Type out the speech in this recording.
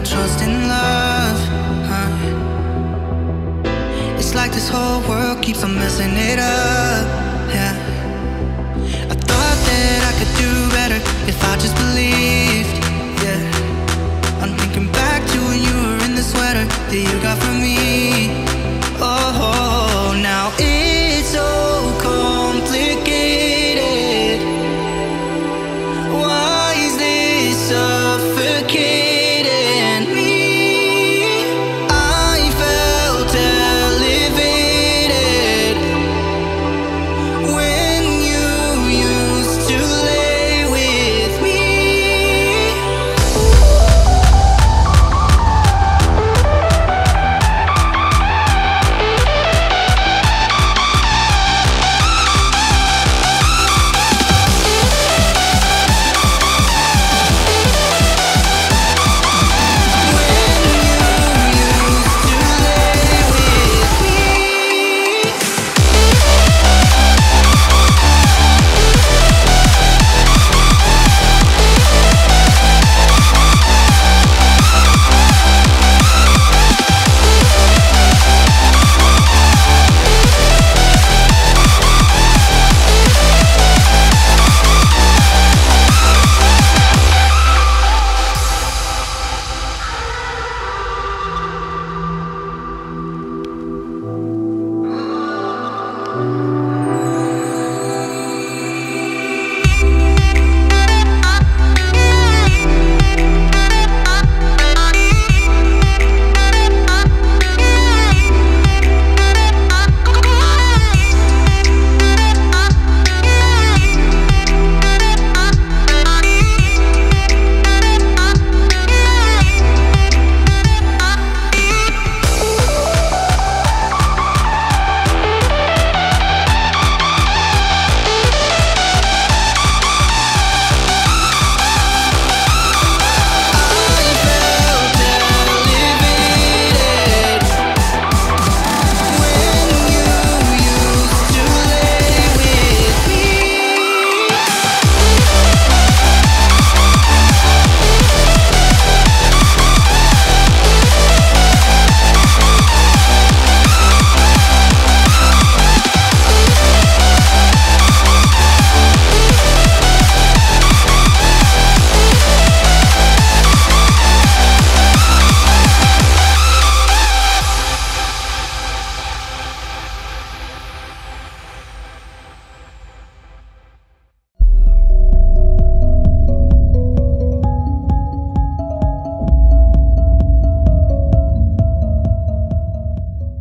trust in love. Huh? It's like this whole world keeps on messing it up. Yeah. I thought that I could do better if I just believed. Yeah. I'm thinking back to when you were in the sweater that you got from me.